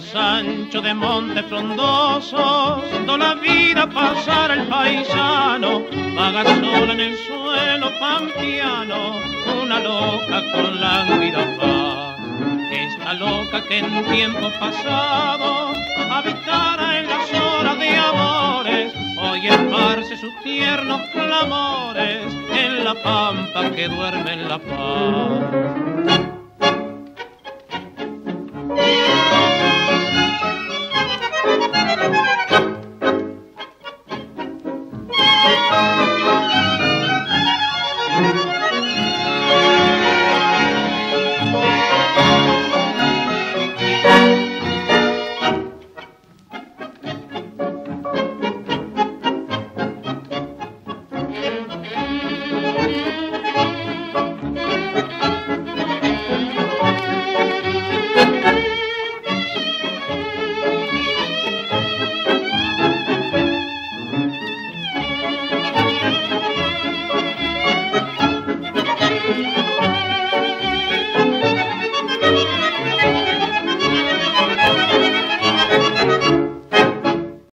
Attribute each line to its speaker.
Speaker 1: De monte frondoso, toda la vida pasar el paisano, vaga sola en el suelo pampiano, una loca con lánguida paz. Esta loca que en tiempo pasado habitara en las horas de amores, hoy esparce sus tiernos clamores en la pampa que duerme en la paz.